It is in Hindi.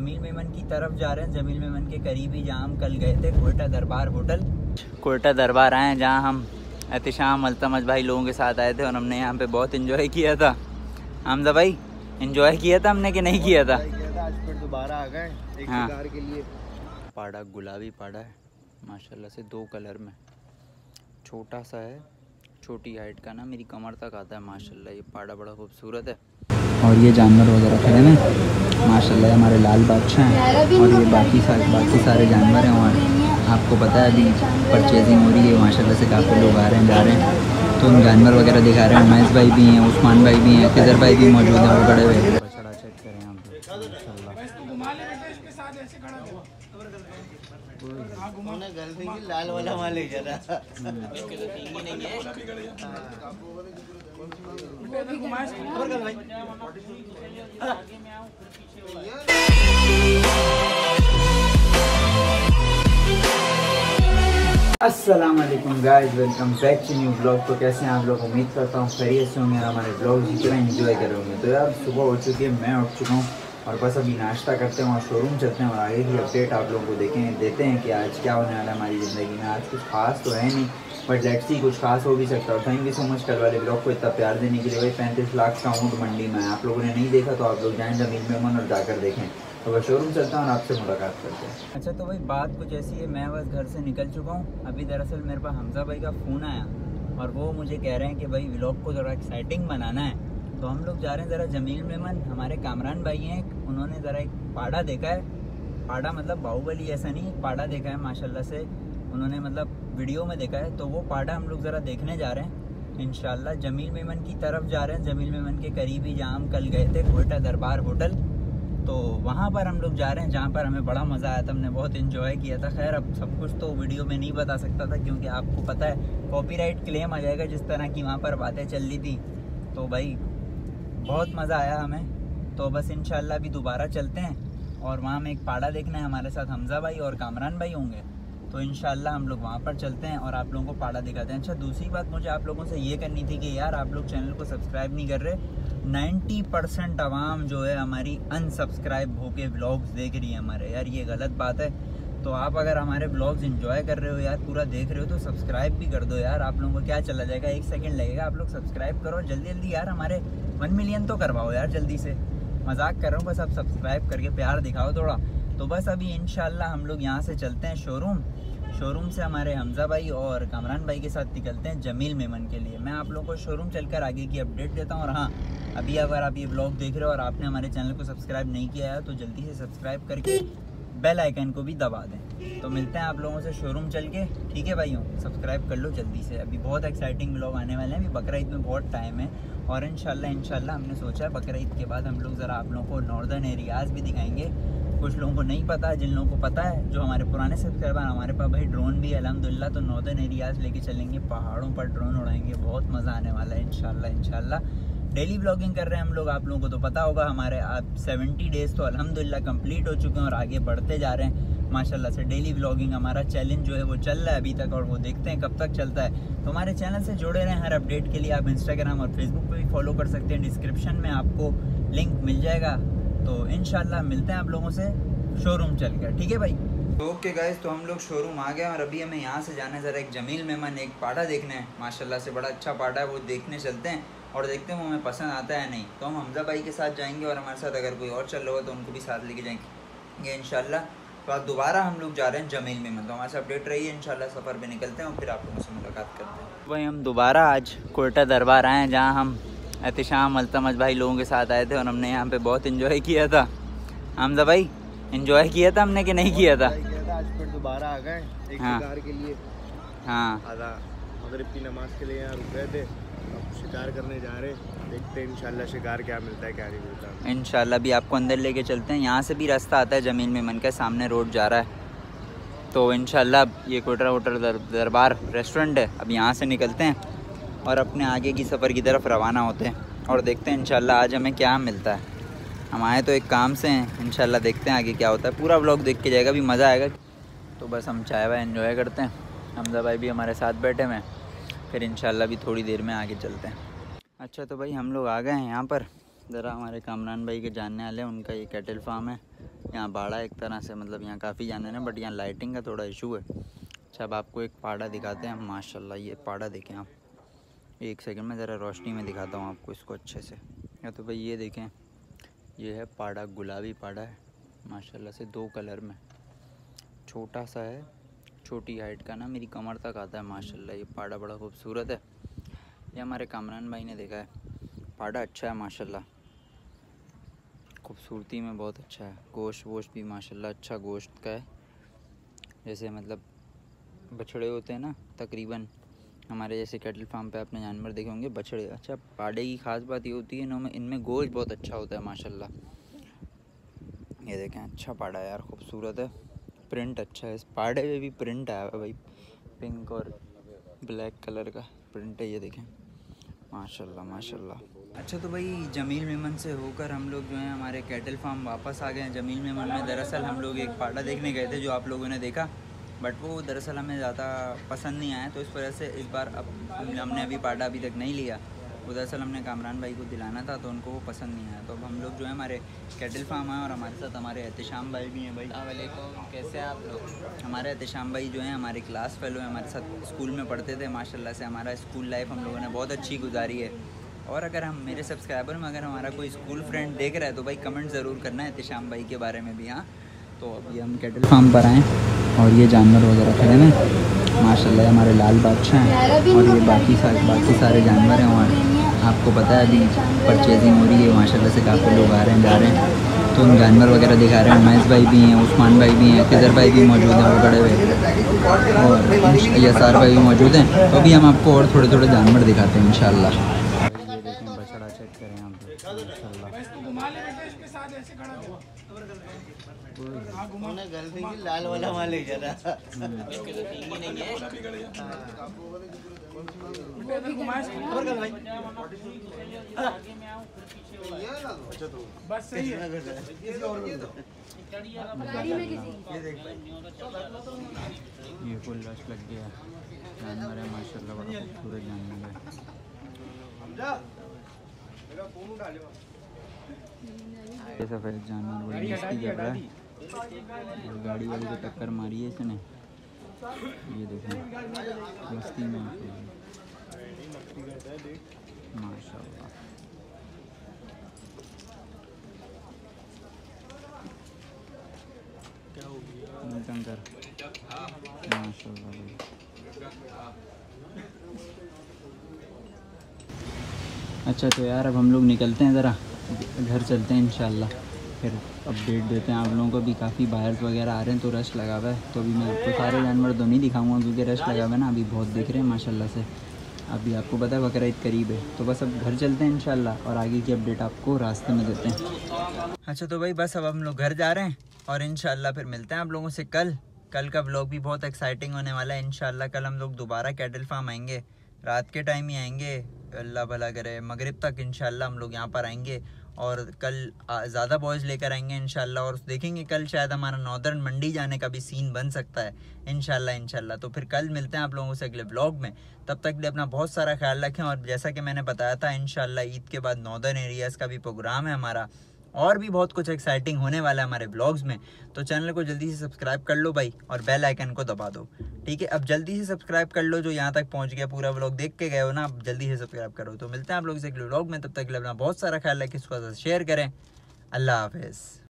जमील मेमन की तरफ़ जा रहे हैं जमील मेमन के करीबी जहाँ हम कल गए थे कोयटा दरबार होटल। कोयटा दरबार आए हैं जहाँ हम एहतशाम अल्तमज भाई लोगों के साथ आए थे और हमने यहाँ पे बहुत इन्जॉय किया था। हमदा भाई इन्जॉय किया था हमने कि नहीं किया था? आज फिर दोबारा आ गए एक हाँ। के लिए। पाड़ा गुलाबी पाड़ा है माशाल्लाह से दो कलर में। छोटा सा है छोटी हाइट का ना मेरी कमर तक आता है माशाल्लाह ये पाड़ा बड़ा खूबसूरत है। और ये जानवर वगैरह खड़े हैं माशाल्लाह हमारे लाल बादशाह हैं और ये बाकी सारे बाकी सारे जानवर हैं और आपको पता है अभी परचेजिंग हो रही है माशाल्लाह से काफ़ी लोग आ रहे हैं जा रहे हैं। तो हम जानवर वगैरह दिखा रहे हैं महेश भाई भी हैं उस्मान भाई भी हैं किधर भाई भी मौजूद हैं वो खड़े हुए बछड़ा चेक करें लाल वाला वहाँ ले जा रहा अस्सलाम वालेकुम guys welcome back to new blog तो कैसे हैं आप लोग? उम्मीद करता हूँ खैरियत से होंगे हमारे ब्लॉग तरह एंजॉय कर रहे होंगे। तो यार, सुबह हो चुकी है, मैं उठ चुका हूँ और बस अभी नाश्ता करते हैं और शोरूम चलते हैं और आगे की अपडेट आप लोगों को देखें, देते हैं कि आज क्या होने वाला है हमारी ज़िंदगी में। आज कुछ खास तो है नहीं। बट लेट्स सी कुछ खास हो भी सकता है। थैंक यू सो मच कल वाले ब्लॉग को इतना प्यार देने के लिए। भाई, पैंतीस लाख का ऊँट मंडी में आप लोगों ने नहीं देखा तो आप लोग जाएँ ज़मीन में मन और जाकर देखें। तो वह शोरूम चलता हूँ और आपसे मुलाकात करते हैं। अच्छा तो भाई, बात कुछ ऐसी है। मैं बस घर से निकल चुका हूँ। अभी दरअसल मेरे पास हमजा भाई का फ़ोन आया और वो मुझे कह रहे हैं कि भाई व्लॉग को ज़रा एक्साइटिंग बनाना है। तो हम लोग जा रहे हैं ज़रा जमील मेमन हमारे कामरान भाई हैं उन्होंने ज़रा एक पाड़ा देखा है। पाड़ा मतलब बाहुबली, ऐसा नहीं पाड़ा देखा है, माशाल्लाह से। उन्होंने मतलब वीडियो में देखा है तो वो पाड़ा हम लोग ज़रा देखने जा रहे हैं। इंशाल्लाह जमील मेमन की तरफ़ जा रहे हैं। जमील मेमन के करीबी जहाँ हम कल गए थे कोयटा दरबार होटल। तो वहाँ पर हम लोग जा रहे हैं, जहाँ पर हमें बड़ा मज़ा आया था, हमने बहुत इन्जॉय किया था। खैर, अब सब कुछ तो वीडियो में नहीं बता सकता था, क्योंकि आपको पता है कॉपीराइट क्लेम आ जाएगा जिस तरह की वहाँ पर बातें चल रही थी। तो भाई, बहुत मज़ा आया हमें। तो बस इंशाल्लाह अभी दोबारा चलते हैं, और वहाँ में एक पाड़ा देखना है हमारे साथ हमजा भाई और कामरान भाई होंगे। तो इंशाल्लाह हम लोग वहाँ पर चलते हैं और आप लोगों को पाड़ा दिखाते हैं। अच्छा दूसरी बात मुझे आप लोगों से ये करनी थी कि यार, आप लोग चैनल को सब्सक्राइब नहीं कर रहे। 90 परसेंट आवाम जो है हमारी अनसब्सक्राइब होके व्लॉग्स देख रही है हमारे। यार, ये गलत बात है। तो आप अगर हमारे ब्लॉग्स इंजॉय कर रहे हो, यार, पूरा देख रहे हो तो सब्सक्राइब भी कर दो यार। आप लोगों को क्या चला जाएगा? एक सेकंड लगेगा। आप लोग सब्सक्राइब करो। जल्दी जल्दी यार, हमारे वन मिलियन तो करवाओ यार, जल्दी से। मज़ाक कर रहा हूँ, बस आप सब्सक्राइब करके प्यार दिखाओ थोड़ा। तो बस अभी इनशाला हम लोग यहाँ से चलते हैं शोरूम शोरूम से हमारे हमजा भाई और कामरान भाई के साथ निकलते हैं जमील मेमन के लिए। मैं आप लोगों को शोरूम चलकर आगे की अपडेट देता हूँ और हाँ अभी अगर आप ये ब्लॉग देख रहे हो और आपने हमारे चैनल को सब्सक्राइब नहीं किया है तो जल्दी से सब्सक्राइब करके बेल आइकन को भी दबा दें। तो मिलते हैं आप लोगों से शोरूम चल के। ठीक है भाइयों? सब्सक्राइब कर लो जल्दी से। अभी बहुत एक्साइटिंग ब्लॉग आने वाले हैं। अभी बकरा में बहुत टाइम है और इंशाल्लाह इंशाल्लाह हमने सोचा है बकरा के बाद हम लोग ज़रा आप लोगों को नॉर्दर्न एरियाज़ भी दिखाएँगे। कुछ लोगों को नहीं पता है जिन लोगों को पता है, जो हमारे पुराने सब्सक्राइबर हमारे पास भाई ड्रोन भी, अलहमदिल्ला तो नॉर्दर्न एरियाज़ लेके चलेंगे। पहाड़ों पर ड्रोन उड़ाएँगे। बहुत मज़ा आने वाला है, इंशाल्लाह इंशाल्लाह। डेली ब्लॉगिंग कर रहे हैं हम लोग, आप लोगों को तो पता होगा, हमारे आप सेवेंटी डेज़ तो अल्हम्दुलिल्लाह कंप्लीट हो चुके हैं और आगे बढ़ते जा रहे हैं। माशाल्लाह से डेली ब्लॉगिंग हमारा चैलेंज जो है वो चल रहा है अभी तक, और वो देखते हैं कब तक चलता है। तो हमारे चैनल से जुड़े रहें हर अपडेट के लिए, आप इंस्टाग्राम और फेसबुक पर भी फॉलो कर सकते हैं। डिस्क्रिप्शन में आपको लिंक मिल जाएगा। तो इनशाला मिलते हैं आप लोगों से। शोरूम चल कर ठीक है भाई? ओके गाइस तो हम लोग शोरूम आ गए और अभी हमें यहाँ से जाना है। ज़रा एक जमील मेहमान एक पाटा देखने हैं। माशाल्लाह से बड़ा अच्छा पाड़ा है वो देखने चलते हैं और देखते हैं वो हमें पसंद आता है नहीं। तो हम हमजा भाई के साथ जाएँगे और हमारे साथ अगर कोई और चल रहा हो तो उनको भी साथ लेके जाएँगे इन तो आज दोबारा हम लोग जा रहे हैं जमील मेहमान। तो हमारे साथ अपडेट रही है इन सफ़र पर निकलते हैं और फिर आप लोगों से मुलाकात करते हैं। भाई हम दोबारा आज कोयटा दरबार आए हैं जहाँ हम एहतशाम अल्तमज भाई लोगों के साथ आए थे और हमने यहाँ पे बहुत इन्जॉय किया था। हमजा भाई इन्जॉय किया था हमने कि नहीं किया था? आज फिर दोबारा आ गए। एक हाँ। शिकार के लिए। हाँ। आधा मगरिब की नमाज़ के लिए यहाँ रुक गए थे। अब शिकार करने जा रहे देखते हैं इंशाल्लाह शिकार क्या मिलता है क्या नहीं मिलता। इंशाल्लाह भी आपको अंदर लेके चलते हैं। यहाँ से भी रास्ता आता है ज़मीन में मन के सामने रोड जा रहा है। तो अब ये कोटरा वोटर दरबार रेस्टोरेंट है। अब यहाँ से निकलते हैं। और अपने आगे की सफ़र की तरफ़ रवाना होते हैं और देखते हैं, इंशाल्लाह आज हमें क्या मिलता है। हम आए तो एक काम से हैं, इंशाल्लाह देखते हैं आगे क्या होता है। पूरा ब्लॉग देख के जाएगा भी मज़ा आएगा। तो बस हम चाय वाय इन्जॉय करते हैं। हमजा भाई भी हमारे साथ बैठे हुए हैं। फिर इंशाल्लाह भी थोड़ी देर में आगे चलते हैं। अच्छा तो भाई हम लोग आ गए हैं यहाँ पर। ज़रा हमारे कामरान भाई के जानने वाले हैं, उनका ये कैटल फार्म है। यहाँ बाड़ा एक तरह से मतलब यहाँ काफ़ी जानवर हैं बट यहाँ लाइटिंग का थोड़ा इशू है। अच्छा अब आपको एक पाड़ा दिखाते हैं। माशाल्लाह, ये पाड़ा देखें आप। एक सेकंड में ज़रा रोशनी में दिखाता हूँ आपको इसको अच्छे से। या तो भाई ये देखें, ये है पाड़ा, गुलाबी पाड़ा है, माशाल्लाह से दो कलर में। छोटा सा है, छोटी हाइट का ना, मेरी कमर तक आता है, माशाल्लाह, ये पाड़ा बड़ा खूबसूरत है। ये हमारे कामरान भाई ने देखा है, पाड़ा अच्छा है, माशाल्लाह। खूबसूरती में बहुत अच्छा है, गोश्त वोश्त भी माशाल्लाह अच्छा गोश्त का है। जैसे मतलब बछड़े होते हैं ना, तकरीबन हमारे जैसे कैटल फार्म पे आपने जानवर देखे होंगे, बछड़े। अच्छा पाड़े की ख़ास बात ये होती है इनमें इनमें गोश्त बहुत अच्छा होता है, माशाल्लाह। ये देखें अच्छा पाड़ा है यार, खूबसूरत है। प्रिंट अच्छा है, इस पाड़े में भी प्रिंट आया है भाई। पिंक और ब्लैक कलर का प्रिंट है ये देखें। माशाल्लाह माशाल्लाह। अच्छा तो भाई जमील मेमन से होकर हम लोग जो है, हमारे कैटल फार्म वापस आ गए हैं। जमील मेमन में दरअसल हम लोग एक पाड़ा देखने गए थे, जो आप लोगों ने देखा। बट वो दरअसल हमें ज़्यादा पसंद नहीं आया तो इस वजह से इस बार अब हमने अभी पाड़ा अभी तक नहीं लिया। वो दरअसल हमने कामरान भाई को दिलाना था तो उनको वो पसंद नहीं आया। तो अब हम लोग जो है हमारे कैटल फार्म है और हमारे साथ हमारे एहतशाम भाई भी हैं भाई। वालेकुम कैसे हैं आप लोग? हमारे एहतशाम भाई जो हैं हमारे क्लास फेलो हैं हमारे साथ स्कूल में पढ़ते थे। माशाल्लाह से हमारा स्कूल लाइफ हम लोगों ने बहुत अच्छी गुजारी है। और अगर हम मेरे सब्सक्राइबर में अगर हमारा कोई स्कूल फ्रेंड देख रहा है तो भाई कमेंट ज़रूर करना है एहतशाम भाई के बारे में भी हाँ। तो अभी हम कैटल फार्म पर आएँ और ये जानवर वगैरह खड़े हैं माशाल्लाह, हमारे लाल बादशाह हैं और ये बाकी सारे बाकी सारे जानवर हैं और आपको पता है अभी परचेजिंग हो रही है, माशाल्लाह से काफ़ी लोग आ रहे हैं, जा रहे हैं। तो हम जानवर वगैरह दिखा रहे हैं उमैस भाई भी हैं, उस्मान भाई भी हैं खजर भाई भी मौजूद हैं, वो खड़े हुए। और यसार भाई भी मौजूद हैं। तो अभी हम आपको और थोड़े थोड़े जानवर दिखाते हैं इन ये देखें बछड़ा चेक करें यहाँ पे माशाल्लाह गलती की लाल वाला माल ले जा रहा बस सही है ये फुल रश लग गया जानवर है माशाल्लाह बड़ा खूबसूरत जानवर है ये सफ़ेद जानवर बड़ी मस्ती कर रहा है गाड़ी वाली को टक्कर मारी है इसने। ये देखें, मस्ती में माशाल्लाह। कंकर माशाल्लाह। अच्छा तो यार, अब हम लोग निकलते हैं ज़रा। घर चलते हैं इन फिर अपडेट देते हैं आप लोगों को। भी काफ़ी बाहर्स वगैरह आ रहे हैं तो रश लगा हुआ है। तो अभी मैं आपको सारे जानवर तो नहीं दिखाऊँगा, क्योंकि रश लगा हुआ है ना। अभी बहुत दिख रहे हैं, माशाल्लाह से। अभी आपको पता है बकरा ईद करीब है। तो बस अब घर चलते हैं इन और आगे की अपडेट आपको रास्ते में देते हैं। अच्छा तो भाई बस अब हम लोग घर जा रहे हैं। और इन फिर मिलते हैं आप लोगों से कल। कल का ब्लॉग भी बहुत एक्साइटिंग होने वाला है इन कल हम लोग दोबारा कैटल फार्म आएँगे। रात के टाइम ही आएँगे। अल्लाह भला करे। मगरिब तक इन हम लोग यहाँ पर आएँगे और कल ज़्यादा बॉयज़ लेकर आएँगे इन और देखेंगे कल शायद हमारा नॉर्दर्न मंडी जाने का भी सीन बन सकता है। इन इनशाला तो फिर कल मिलते हैं आप लोगों से अगले ब्लॉग में। तब तक लिए अपना बहुत सारा ख्याल रखें और जैसा कि मैंने बताया था इन ईद के बाद नॉर्दर्न एरियाज़ का भी प्रोग्राम है हमारा। और भी बहुत कुछ एक्साइटिंग होने वाला है हमारे ब्लॉग्स में तो चैनल को जल्दी से सब्सक्राइब कर लो भाई और बेल आइकन को दबा दो। ठीक है, अब जल्दी से सब्सक्राइब कर लो जो यहाँ तक पहुँच गया पूरा ब्लॉग देख के गए हो ना आप जल्दी से सब्सक्राइब करो। तो मिलते हैं आप लोग से ब्लॉग में, तब तक अपना बहुत सारा ख्याल रखें इसको शेयर करें। अल्लाह हाफिज़।